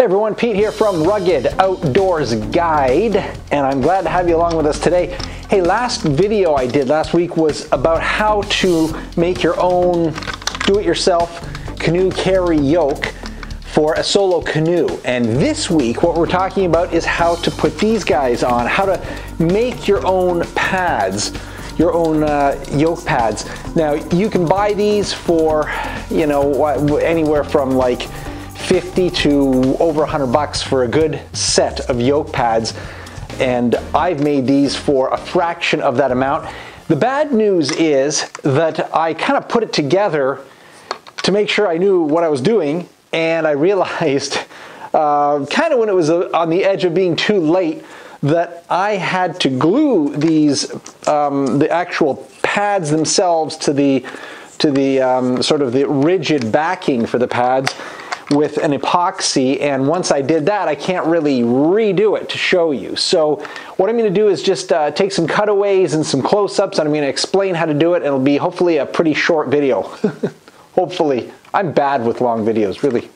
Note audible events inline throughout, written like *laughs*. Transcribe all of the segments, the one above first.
Hey everyone, Pete here from Rugged Outdoors Guide, and I'm glad to have you along with us today. Hey, last video I did last week was about how to make your own do-it-yourself canoe carry yoke for a solo canoe. And this week, what we're talking about is how to put these guys on, how to make your own pads your own uh, yoke pads. Now you can buy these for, you know, anywhere from like 50 to over 100 bucks for a good set of yoke pads. And I've made these for a fraction of that amount. The bad news is that I kind of put it together to make sure I knew what I was doing. And I realized *laughs* uh, kind of when it was uh, on the edge of being too late that I had to glue these, um, the actual pads themselves to the, to the um, sort of the rigid backing for the pads with an epoxy and once I did that I can't really redo it to show you. So what I'm going to do is just uh, take some cutaways and some close-ups and I'm going to explain how to do it. It'll be hopefully a pretty short video. *laughs* hopefully. I'm bad with long videos, really.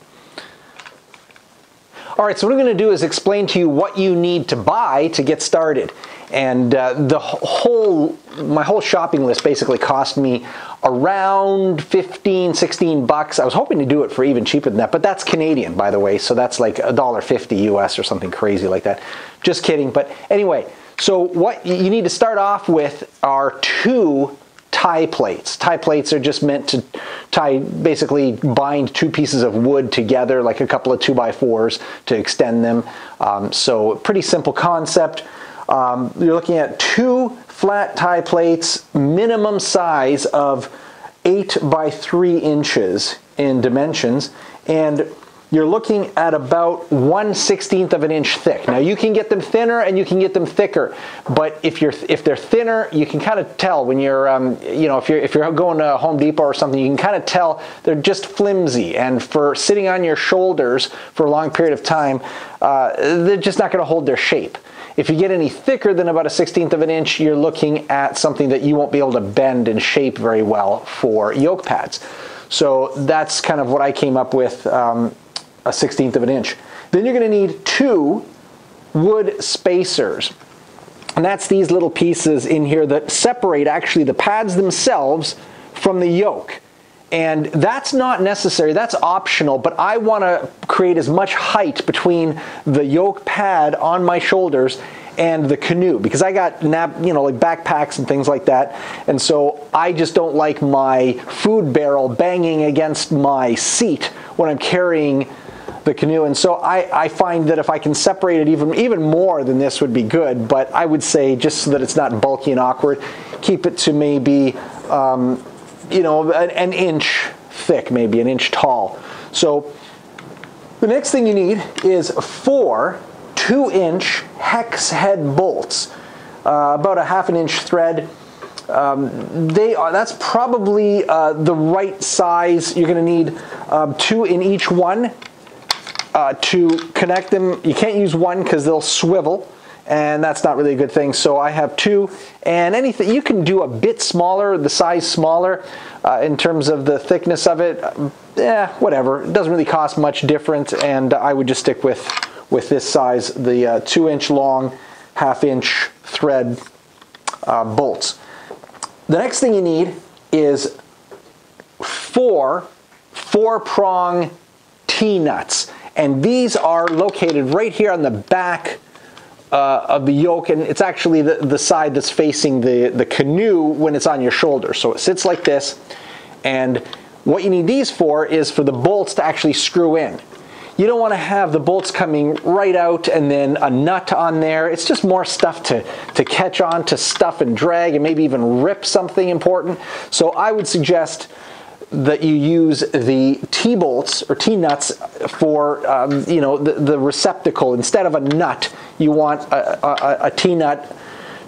All right, so what I'm going to do is explain to you what you need to buy to get started. And uh, the whole, my whole shopping list basically cost me around 15, 16 bucks. I was hoping to do it for even cheaper than that, but that's Canadian, by the way. So that's like a dollar fifty US or something crazy like that. Just kidding. But anyway, so what you need to start off with are two tie plates. Tie plates are just meant to tie, basically bind two pieces of wood together, like a couple of two by fours to extend them. Um, so pretty simple concept. Um, you're looking at two flat tie plates, minimum size of 8 by 3 inches in dimensions, and you're looking at about 1 16th of an inch thick. Now you can get them thinner and you can get them thicker, but if you're if they're thinner, you can kind of tell when you're um, you know if you're if you're going to Home Depot or something, you can kind of tell they're just flimsy. And for sitting on your shoulders for a long period of time, uh, they're just not going to hold their shape. If you get any thicker than about a 16th of an inch, you're looking at something that you won't be able to bend and shape very well for yoke pads. So that's kind of what I came up with, um, a 16th of an inch. Then you're going to need two wood spacers. And that's these little pieces in here that separate actually the pads themselves from the yoke. And that's not necessary, that's optional, but I want to create as much height between the yoke pad on my shoulders and the canoe because I got you know, like backpacks and things like that. And so I just don't like my food barrel banging against my seat when I'm carrying the canoe. And so I, I find that if I can separate it even, even more than this would be good, but I would say just so that it's not bulky and awkward, keep it to maybe um, you know, an, an inch thick, maybe an inch tall. So the next thing you need is four two inch hex head bolts, uh, about a half an inch thread. Um, they are, that's probably uh, the right size. You're going to need um, two in each one uh, to connect them. You can't use one because they'll swivel and that's not really a good thing. So I have two, and anything you can do a bit smaller, the size smaller, uh, in terms of the thickness of it. Yeah, whatever. It doesn't really cost much different, and I would just stick with with this size, the uh, two inch long, half inch thread uh, bolts. The next thing you need is four four prong T nuts, and these are located right here on the back uh, of the yoke, and it's actually the, the side that's facing the, the canoe when it's on your shoulder. So it sits like this, and what you need these for is for the bolts to actually screw in. You don't want to have the bolts coming right out and then a nut on there. It's just more stuff to, to catch on, to stuff and drag, and maybe even rip something important. So I would suggest that you use the T-bolts or T-nuts for, um, you know, the, the, receptacle. Instead of a nut, you want a, a, a T-nut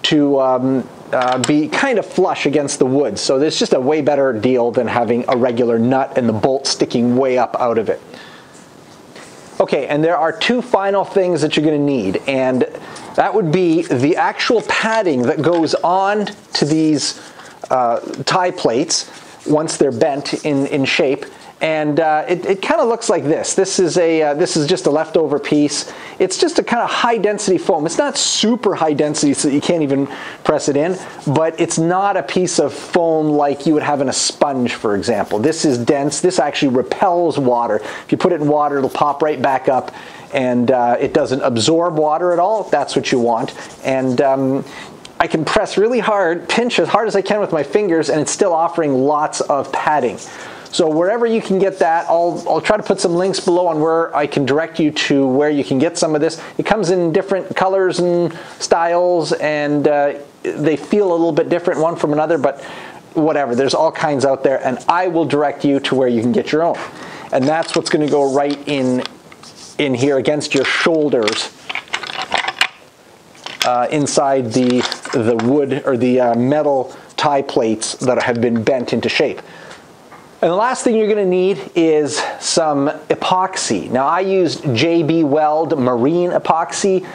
to um, uh, be kind of flush against the wood. So there's just a way better deal than having a regular nut and the bolt sticking way up out of it. Okay, and there are two final things that you're going to need, and that would be the actual padding that goes on to these uh, tie plates once they're bent in, in shape. and uh, it, it kind of looks like this. This is a uh, this is just a leftover piece. It's just a kind of high density foam. It's not super high density so you can't even press it in, but it's not a piece of foam like you would have in a sponge, for example. This is dense. This actually repels water. If you put it in water, it'll pop right back up and uh, it doesn't absorb water at all. That's what you want. And um, I can press really hard, pinch as hard as I can with my fingers, and it's still offering lots of padding. So wherever you can get that, I'll, I'll try to put some links below on where I can direct you to where you can get some of this. It comes in different colors and styles, and uh, they feel a little bit different one from another, but whatever. There's all kinds out there, and I will direct you to where you can get your own. And that's what's going to go right in in here against your shoulders uh, inside the, the wood or the uh, metal tie plates that have been bent into shape. And the last thing you're going to need is some epoxy. Now I used JB Weld marine epoxy,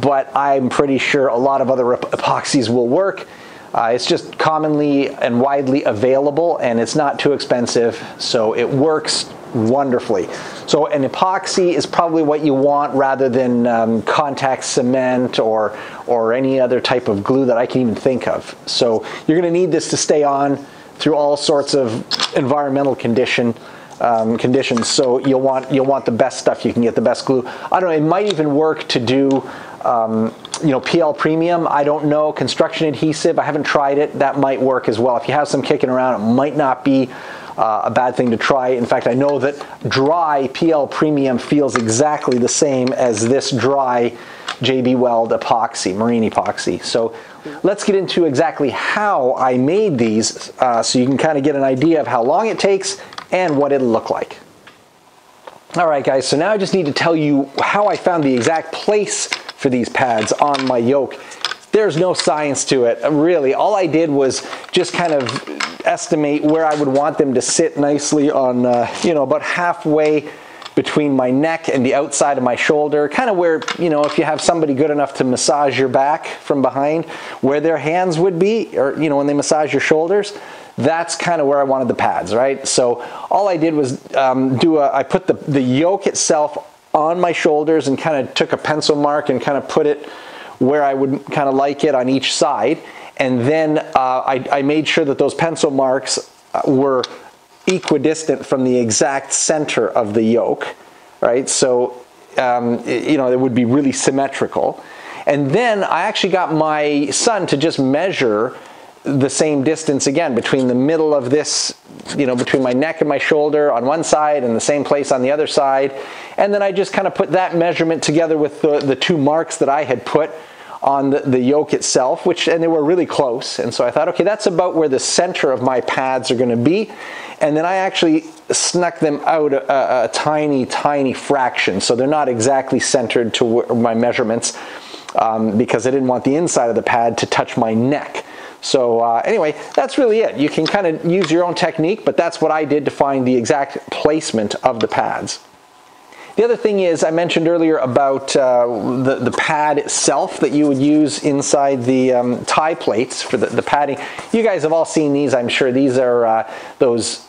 but I'm pretty sure a lot of other epoxies will work. Uh, it's just commonly and widely available and it's not too expensive, so it works wonderfully. So an epoxy is probably what you want rather than um, contact cement or, or any other type of glue that I can even think of. So you're going to need this to stay on through all sorts of environmental condition um, conditions. So you'll want you'll want the best stuff you can get, the best glue. I don't know. It might even work to do. Um, you know, PL Premium, I don't know. Construction adhesive, I haven't tried it. That might work as well. If you have some kicking around, it might not be uh, a bad thing to try. In fact, I know that dry PL Premium feels exactly the same as this dry JB Weld epoxy, marine epoxy. So let's get into exactly how I made these uh, so you can kind of get an idea of how long it takes and what it'll look like. All right, guys, so now I just need to tell you how I found the exact place for these pads on my yoke. There's no science to it, really. All I did was just kind of estimate where I would want them to sit nicely on, uh, you know, about halfway between my neck and the outside of my shoulder, kind of where, you know, if you have somebody good enough to massage your back from behind, where their hands would be, or, you know, when they massage your shoulders, that's kind of where I wanted the pads, right? So all I did was um, do a, I put the, the yoke itself on my shoulders and kind of took a pencil mark and kind of put it where I would kind of like it on each side. And then uh, I, I, made sure that those pencil marks uh, were equidistant from the exact center of the yoke, right? So, um, you know, it would be really symmetrical. And then I actually got my son to just measure the same distance again between the middle of this, you know, between my neck and my shoulder on one side and the same place on the other side. And then I just kind of put that measurement together with the, the two marks that I had put on the, the yoke itself, which, and they were really close. And so I thought, okay, that's about where the center of my pads are going to be. And then I actually snuck them out a, a, a, tiny, tiny fraction. So they're not exactly centered to my measurements um, because I didn't want the inside of the pad to touch my neck. So uh, anyway, that's really it. You can kind of use your own technique, but that's what I did to find the exact placement of the pads. The other thing is, I mentioned earlier about uh, the, the pad itself that you would use inside the um, tie plates for the, the, padding. You guys have all seen these, I'm sure. These are uh, those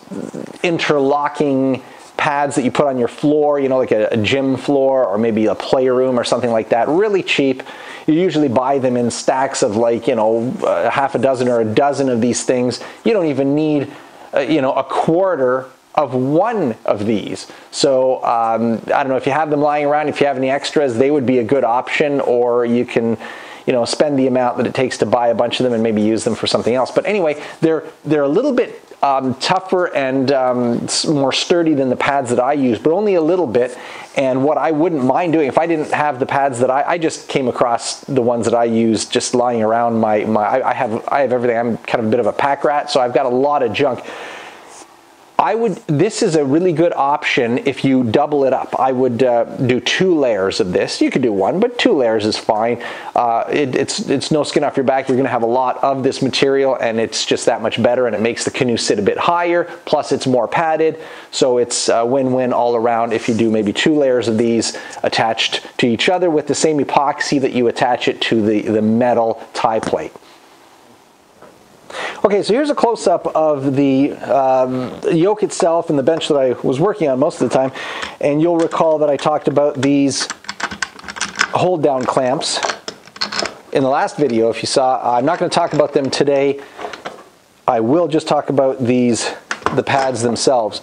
interlocking pads that you put on your floor, you know, like a, a gym floor or maybe a playroom or something like that. Really cheap. You usually buy them in stacks of like, you know, uh, half a dozen or a dozen of these things. You don't even need, uh, you know, a quarter of one of these. So um, I don't know if you have them lying around, if you have any extras, they would be a good option, or you can you know spend the amount that it takes to buy a bunch of them and maybe use them for something else. But anyway, they're they're a little bit um, tougher and um, more sturdy than the pads that I use, but only a little bit. And what I wouldn't mind doing if I didn't have the pads that I, I just came across the ones that I use just lying around my my I, I have I have everything. I'm kind of a bit of a pack rat, so I've got a lot of junk. I would, this is a really good option if you double it up. I would uh, do two layers of this. You could do one, but two layers is fine. Uh, it, it's, it's no skin off your back. You're gonna have a lot of this material and it's just that much better and it makes the canoe sit a bit higher. Plus it's more padded. So it's win-win all around if you do maybe two layers of these attached to each other with the same epoxy that you attach it to the, the metal tie plate. Okay, so here's a close-up of the um, yoke itself and the bench that I was working on most of the time. And you'll recall that I talked about these hold-down clamps in the last video. If you saw, I'm not going to talk about them today. I will just talk about these, the pads themselves.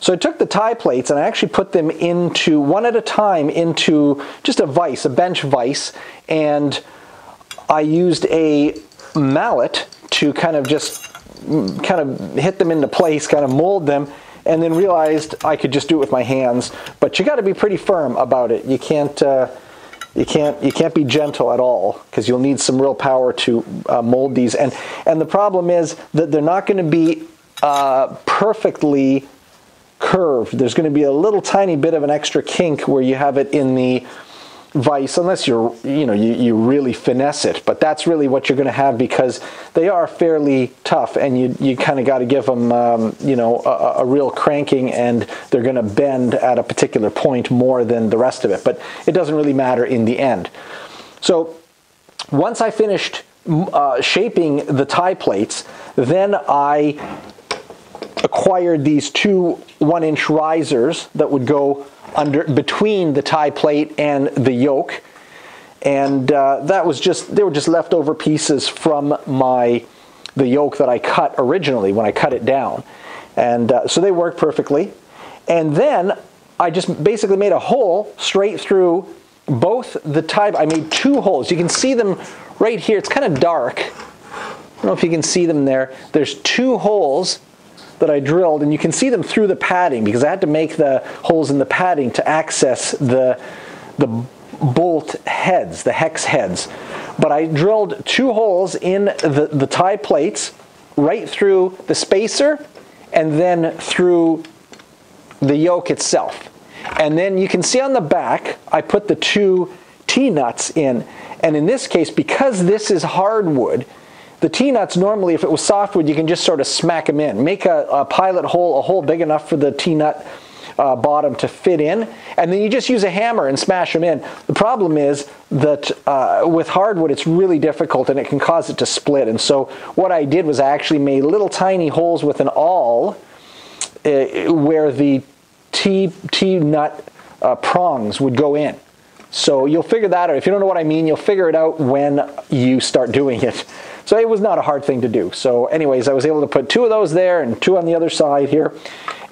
So I took the tie plates and I actually put them into, one at a time, into just a vise, a bench vise, and I used a mallet to kind of just kind of hit them into place, kind of mold them, and then realized I could just do it with my hands. But you got to be pretty firm about it. You can't. Uh, you can't you can't be gentle at all because you'll need some real power to uh, mold these and and the problem is that they're not going to be uh, perfectly curved there's going to be a little tiny bit of an extra kink where you have it in the vice unless you're you know you, you really finesse it. But that's really what you're going to have because they are fairly tough and you you kind of got to give them um, you know a, a, real cranking and they're going to bend at a particular point more than the rest of it. But it doesn't really matter in the end. So once I finished uh, shaping the tie plates then I acquired these two one inch risers that would go under between the tie plate and the yoke. And uh, that was just they were just leftover pieces from my the yoke that I cut originally when I cut it down. And uh, so they worked perfectly. And then I just basically made a hole straight through both the tie I made two holes. You can see them right here. It's kind of dark. I don't know if you can see them there. There's two holes that I drilled, and you can see them through the padding because I had to make the holes in the padding to access the, the bolt heads, the hex heads. But I drilled two holes in the, the tie plates right through the spacer and then through the yoke itself. And then you can see on the back, I put the two T-nuts in. And in this case, because this is hardwood, the T-nuts normally, if it was softwood, you can just sort of smack them in. Make a, a pilot hole, a hole big enough for the T-nut uh, bottom to fit in, and then you just use a hammer and smash them in. The problem is that uh, with hardwood, it's really difficult and it can cause it to split. And so what I did was I actually made little tiny holes with an awl uh, where the T, T-nut uh, prongs would go in. So you'll figure that out. If you don't know what I mean, you'll figure it out when you start doing it. So it was not a hard thing to do. So anyways, I was able to put two of those there and two on the other side here.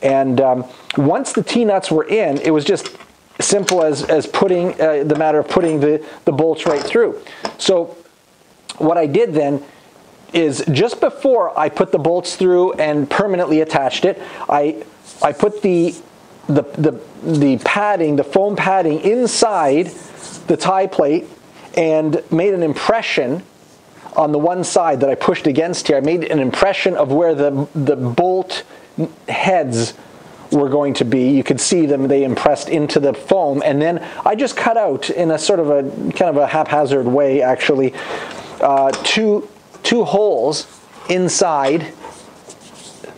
And um, once the T-nuts were in, it was just simple as, as putting uh, the matter of putting the, the bolts right through. So what I did then is just before I put the bolts through and permanently attached it, I, I put the, the, the, the padding, the foam padding inside the tie plate and made an impression on the one side that I pushed against here, I made an impression of where the, the bolt heads were going to be. You could see them, they impressed into the foam. And then I just cut out in a sort of a kind of a haphazard way, actually, uh, two, two holes inside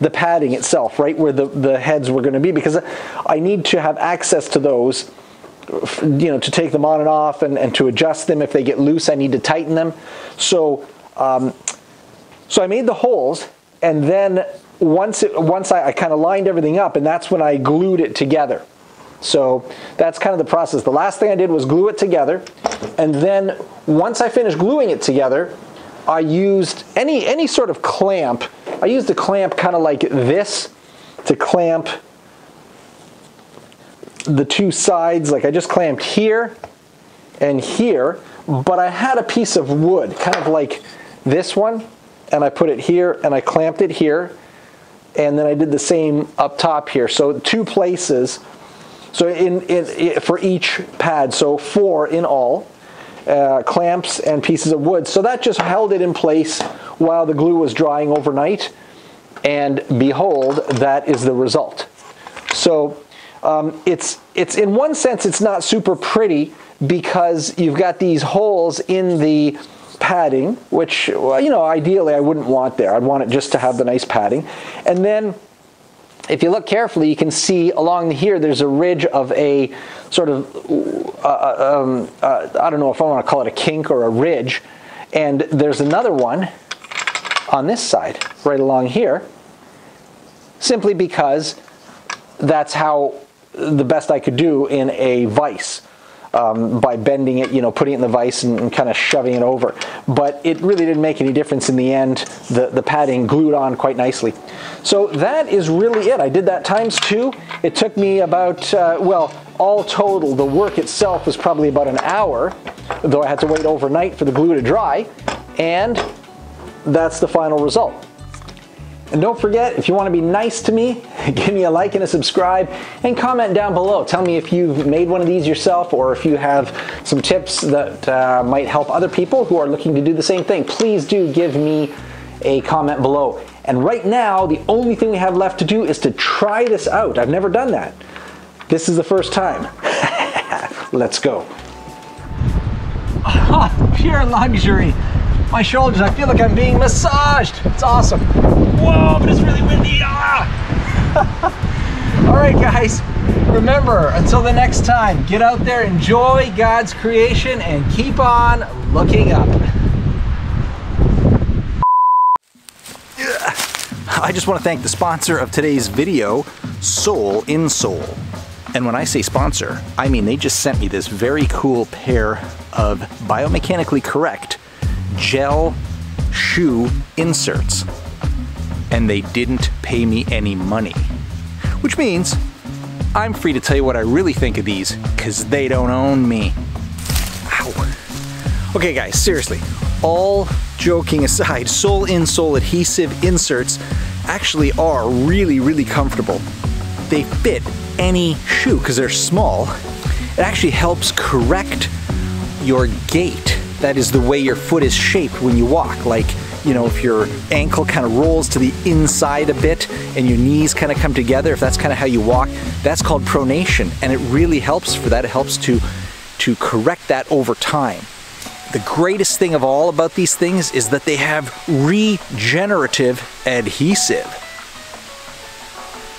the padding itself, right where the, the heads were going to be, because I need to have access to those you know, to take them on and off and, and to adjust them. If they get loose, I need to tighten them. So, um, so I made the holes, and then once it, once I, I kind of lined everything up, and that's when I glued it together. So that's kind of the process. The last thing I did was glue it together, and then once I finished gluing it together, I used any any sort of clamp. I used a clamp kind of like this to clamp the two sides, like I just clamped here and here, but I had a piece of wood, kind of like this one, and I put it here and I clamped it here, and then I did the same up top here. So two places, so in, in, in for each pad, so four in all, uh, clamps and pieces of wood. So that just held it in place while the glue was drying overnight, and behold, that is the result. So um, it's, it's in one sense, it's not super pretty because you've got these holes in the padding, which, well, you know, ideally I wouldn't want there. I'd want it just to have the nice padding. And then if you look carefully, you can see along here there's a ridge of a sort of, uh, uh um, uh, I don't know if I want to call it a kink or a ridge. And there's another one on this side, right along here, simply because that's how the best I could do in a vise. Um, by bending it, you know, putting it in the vise and, and kind of shoving it over. But it really didn't make any difference in the end. The, the padding glued on quite nicely. So that is really it. I did that times two. It took me about, uh, well, all total, the work itself was probably about an hour, though I had to wait overnight for the glue to dry. And that's the final result. And don't forget, if you want to be nice to me, *laughs* give me a like and a subscribe and comment down below. Tell me if you've made one of these yourself or if you have some tips that uh, might help other people who are looking to do the same thing. Please do give me a comment below. And right now, the only thing we have left to do is to try this out. I've never done that. This is the first time. *laughs* Let's go. Oh, *laughs* pure luxury my shoulders. I feel like I'm being massaged. It's awesome. Whoa, but it's really windy. Ah! *laughs* All right, guys. Remember, until the next time, get out there, enjoy God's creation, and keep on looking up. I just want to thank the sponsor of today's video, Soul Insole. And when I say sponsor, I mean they just sent me this very cool pair of biomechanically correct gel shoe inserts. And they didn't pay me any money. Which means I'm free to tell you what I really think of these, because they don't own me. Ow. Okay guys, seriously, all joking aside, sole insole adhesive inserts actually are really, really comfortable. They fit any shoe because they're small. It actually helps correct your gait that is the way your foot is shaped when you walk. Like, you know, if your ankle kind of rolls to the inside a bit and your knees kind of come together, if that's kind of how you walk, that's called pronation. And it really helps for that. It helps to, to correct that over time. The greatest thing of all about these things is that they have regenerative adhesive.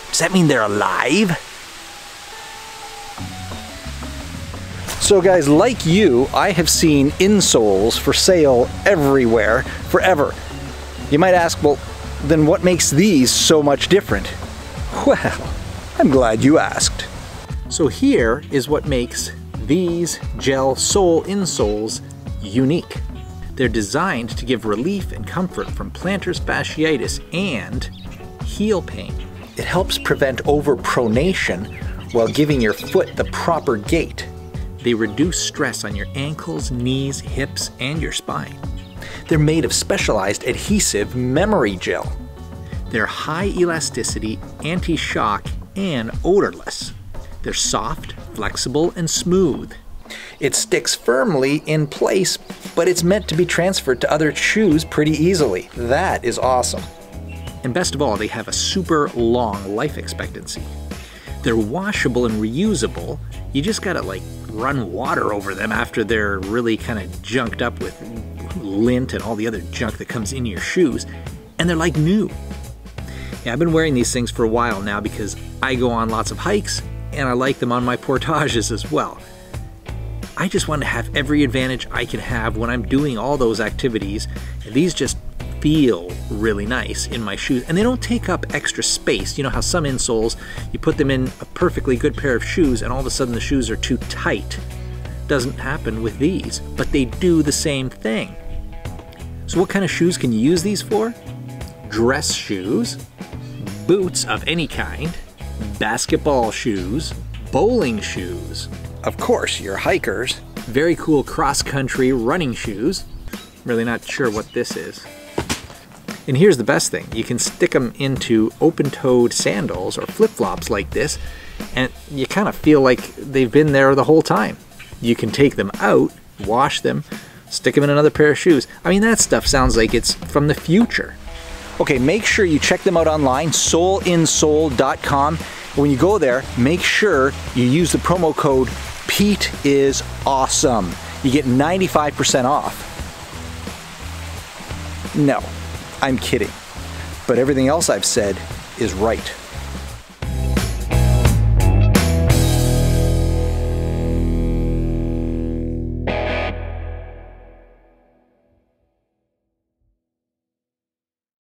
Does that mean they're alive? So guys, like you, I have seen insoles for sale everywhere, forever. You might ask, well, then what makes these so much different? Well, I'm glad you asked. So here is what makes these gel sole insoles unique. They're designed to give relief and comfort from plantar fasciitis and heel pain. It helps prevent overpronation while giving your foot the proper gait. They reduce stress on your ankles, knees, hips, and your spine. They're made of specialized adhesive memory gel. They're high elasticity, anti-shock, and odorless. They're soft, flexible, and smooth. It sticks firmly in place, but it's meant to be transferred to other shoes pretty easily. That is awesome. And best of all, they have a super long life expectancy. They're washable and reusable. You just gotta like run water over them after they're really kind of junked up with lint and all the other junk that comes in your shoes, and they're like new. Yeah, I've been wearing these things for a while now because I go on lots of hikes and I like them on my *laughs* portages as well. I just want to have every advantage I can have when I'm doing all those activities, and these just feel really nice in my shoes and they don't take up extra space. You know how some insoles, you put them in a perfectly good pair of shoes and all of a sudden the shoes are too tight. Doesn't happen with these, but they do the same thing. So what kind of shoes can you use these for? Dress shoes, boots of any kind, basketball shoes, bowling shoes, of course your hikers, very cool cross-country running shoes, really not sure what this is. And here's the best thing. You can stick them into open-toed sandals or flip-flops like this, and you kind of feel like they've been there the whole time. You can take them out, wash them, stick them in another pair of shoes. I mean, that stuff sounds like it's from the future. Okay, make sure you check them out online, soulinsole.com. When you go there, make sure you use the promo code Pete is awesome. You get 95% off. No, I'm kidding. But everything else I've said is right.